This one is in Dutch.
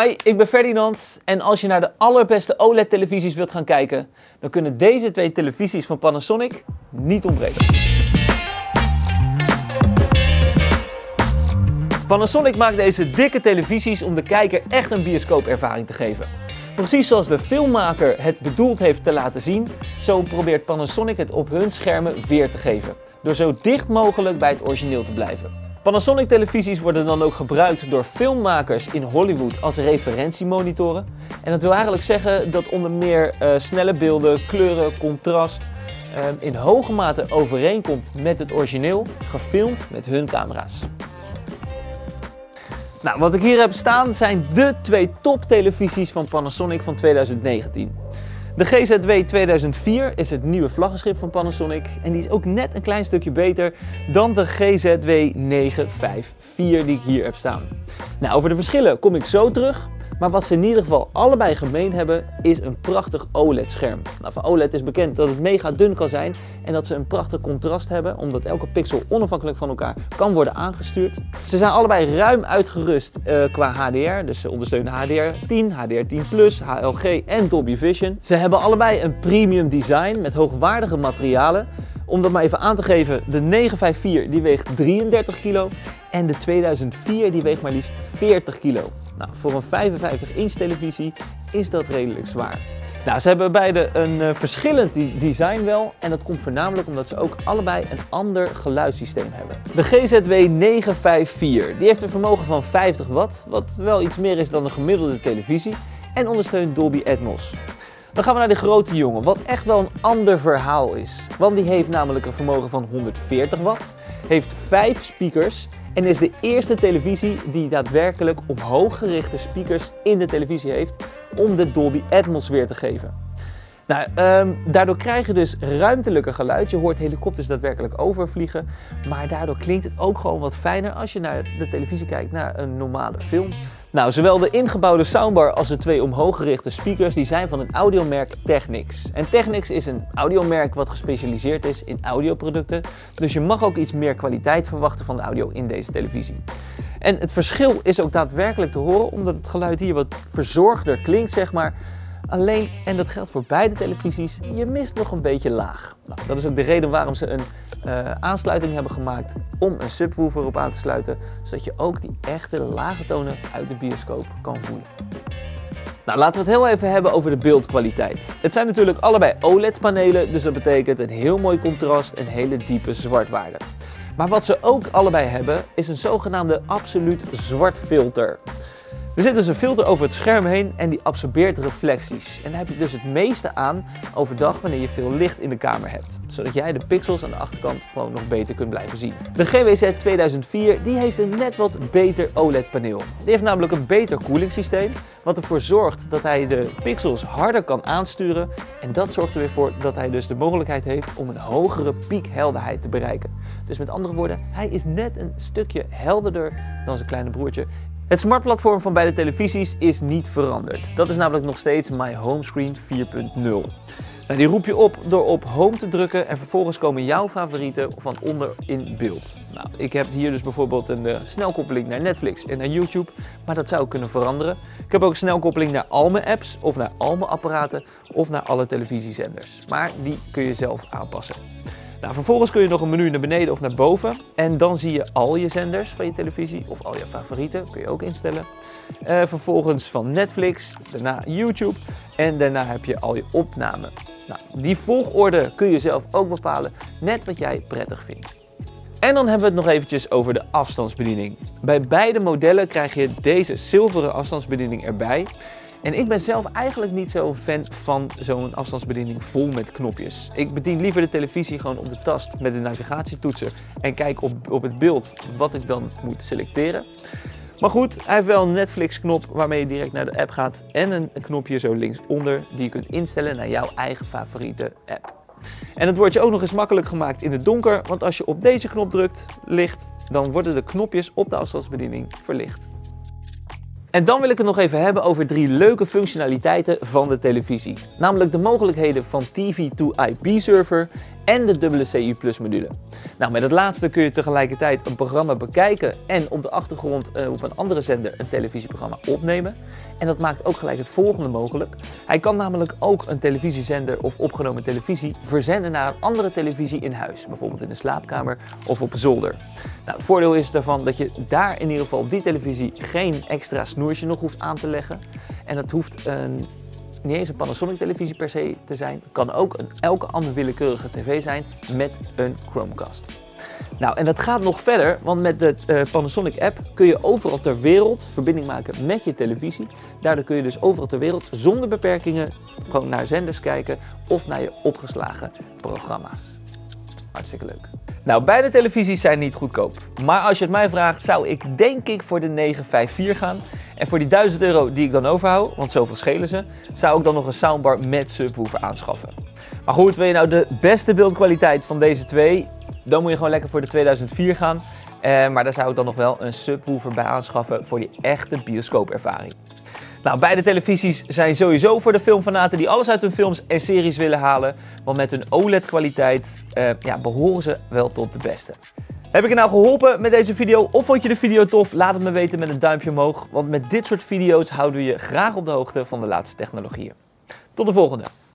Hi, ik ben Ferdinand en als je naar de allerbeste OLED-televisies wilt gaan kijken, dan kunnen deze twee televisies van Panasonic niet ontbreken. Panasonic maakt deze dikke televisies om de kijker echt een bioscoopervaring te geven. Precies zoals de filmmaker het bedoeld heeft te laten zien, zo probeert Panasonic het op hun schermen weer te geven. Door zo dicht mogelijk bij het origineel te blijven. Panasonic televisies worden dan ook gebruikt door filmmakers in Hollywood als referentiemonitoren. En dat wil eigenlijk zeggen dat onder meer uh, snelle beelden, kleuren, contrast uh, in hoge mate overeenkomt met het origineel, gefilmd met hun camera's. Nou, wat ik hier heb staan zijn de twee top televisies van Panasonic van 2019. De GZW 2004 is het nieuwe vlaggenschip van Panasonic en die is ook net een klein stukje beter dan de GZW 954 die ik hier heb staan. Nou, over de verschillen kom ik zo terug. Maar wat ze in ieder geval allebei gemeen hebben, is een prachtig OLED-scherm. Nou, van OLED is bekend dat het mega dun kan zijn en dat ze een prachtig contrast hebben, omdat elke pixel onafhankelijk van elkaar kan worden aangestuurd. Ze zijn allebei ruim uitgerust uh, qua HDR, dus ze ondersteunen HDR10, HDR10+, HLG en Dolby Vision. Ze hebben allebei een premium design met hoogwaardige materialen. Om dat maar even aan te geven, de 954 die weegt 33 kilo en de 2004 die weegt maar liefst 40 kilo. Nou, voor een 55 inch televisie is dat redelijk zwaar. Nou, ze hebben beide een uh, verschillend design wel en dat komt voornamelijk omdat ze ook allebei een ander geluidssysteem hebben. De GZW 954 die heeft een vermogen van 50 watt, wat wel iets meer is dan een gemiddelde televisie en ondersteunt Dolby Atmos. Dan gaan we naar de grote jongen, wat echt wel een ander verhaal is. Want die heeft namelijk een vermogen van 140 watt, heeft 5 speakers en is de eerste televisie die daadwerkelijk omhoog gerichte speakers in de televisie heeft om de Dolby Atmos weer te geven. Nou, um, daardoor krijg je dus ruimtelijke geluid. Je hoort helikopters daadwerkelijk overvliegen. Maar daardoor klinkt het ook gewoon wat fijner als je naar de televisie kijkt, naar een normale film. Nou, zowel de ingebouwde soundbar als de twee omhooggerichte speakers die zijn van het audiomerk Technics. En Technics is een audiomerk wat gespecialiseerd is in audioproducten. Dus je mag ook iets meer kwaliteit verwachten van de audio in deze televisie. En het verschil is ook daadwerkelijk te horen omdat het geluid hier wat verzorgder klinkt, zeg maar. Alleen, en dat geldt voor beide televisies, je mist nog een beetje laag. Nou, dat is ook de reden waarom ze een uh, aansluiting hebben gemaakt om een subwoofer op aan te sluiten, zodat je ook die echte lage tonen uit de bioscoop kan voelen. Nou, laten we het heel even hebben over de beeldkwaliteit. Het zijn natuurlijk allebei OLED-panelen, dus dat betekent een heel mooi contrast en hele diepe zwartwaarde. Maar wat ze ook allebei hebben, is een zogenaamde absoluut zwart filter. Er zit dus een filter over het scherm heen en die absorbeert reflecties. En daar heb je dus het meeste aan overdag wanneer je veel licht in de kamer hebt. Zodat jij de pixels aan de achterkant gewoon nog beter kunt blijven zien. De GWZ 2004 die heeft een net wat beter OLED paneel. Die heeft namelijk een beter koelingssysteem. Wat ervoor zorgt dat hij de pixels harder kan aansturen. En dat zorgt er weer voor dat hij dus de mogelijkheid heeft om een hogere piekhelderheid te bereiken. Dus met andere woorden, hij is net een stukje helderder dan zijn kleine broertje. Het smartplatform van beide televisies is niet veranderd. Dat is namelijk nog steeds My Homescreen 4.0. Nou, die roep je op door op Home te drukken en vervolgens komen jouw favorieten van onder in beeld. Nou, ik heb hier dus bijvoorbeeld een uh, snelkoppeling naar Netflix en naar YouTube, maar dat zou kunnen veranderen. Ik heb ook een snelkoppeling naar al mijn apps of naar al mijn apparaten of naar alle televisiezenders. Maar die kun je zelf aanpassen. Nou, vervolgens kun je nog een menu naar beneden of naar boven. En dan zie je al je zenders van je televisie of al je favorieten. Kun je ook instellen. Uh, vervolgens van Netflix, daarna YouTube en daarna heb je al je opnamen. Nou, die volgorde kun je zelf ook bepalen, net wat jij prettig vindt. En dan hebben we het nog eventjes over de afstandsbediening. Bij beide modellen krijg je deze zilveren afstandsbediening erbij. En ik ben zelf eigenlijk niet zo fan van zo'n afstandsbediening vol met knopjes. Ik bedien liever de televisie gewoon op de tast met de navigatietoetsen en kijk op, op het beeld wat ik dan moet selecteren. Maar goed, hij heeft wel een Netflix knop waarmee je direct naar de app gaat en een knopje zo linksonder die je kunt instellen naar jouw eigen favoriete app. En het wordt je ook nog eens makkelijk gemaakt in het donker, want als je op deze knop drukt, licht, dan worden de knopjes op de afstandsbediening verlicht. En dan wil ik het nog even hebben over drie leuke functionaliteiten van de televisie. Namelijk de mogelijkheden van TV to IP server en de dubbele CU Plus module. Nou, met het laatste kun je tegelijkertijd een programma bekijken en op de achtergrond uh, op een andere zender een televisieprogramma opnemen. En dat maakt ook gelijk het volgende mogelijk. Hij kan namelijk ook een televisiezender of opgenomen televisie verzenden naar een andere televisie in huis. Bijvoorbeeld in de slaapkamer of op zolder. Nou, het voordeel is daarvan dat je daar in ieder geval op die televisie geen extra snoertje nog hoeft aan te leggen. En dat hoeft een niet eens een Panasonic televisie per se te zijn. Kan ook een, elke andere willekeurige tv zijn met een Chromecast. Nou, en dat gaat nog verder, want met de uh, Panasonic app kun je overal ter wereld verbinding maken met je televisie. Daardoor kun je dus overal ter wereld zonder beperkingen gewoon naar zenders kijken of naar je opgeslagen programma's. Hartstikke leuk. Nou, beide televisies zijn niet goedkoop. Maar als je het mij vraagt, zou ik denk ik voor de 954 gaan. En voor die 1000 euro die ik dan overhoud, want zoveel schelen ze, zou ik dan nog een soundbar met subwoofer aanschaffen. Maar goed, wil je nou de beste beeldkwaliteit van deze twee? Dan moet je gewoon lekker voor de 2004 gaan. Eh, maar daar zou ik dan nog wel een subwoofer bij aanschaffen voor die echte bioscoopervaring. Nou, beide televisies zijn sowieso voor de filmfanaten die alles uit hun films en series willen halen. Want met hun OLED-kwaliteit uh, ja, behoren ze wel tot de beste. Heb ik je nou geholpen met deze video of vond je de video tof? Laat het me weten met een duimpje omhoog. Want met dit soort video's houden we je graag op de hoogte van de laatste technologieën. Tot de volgende!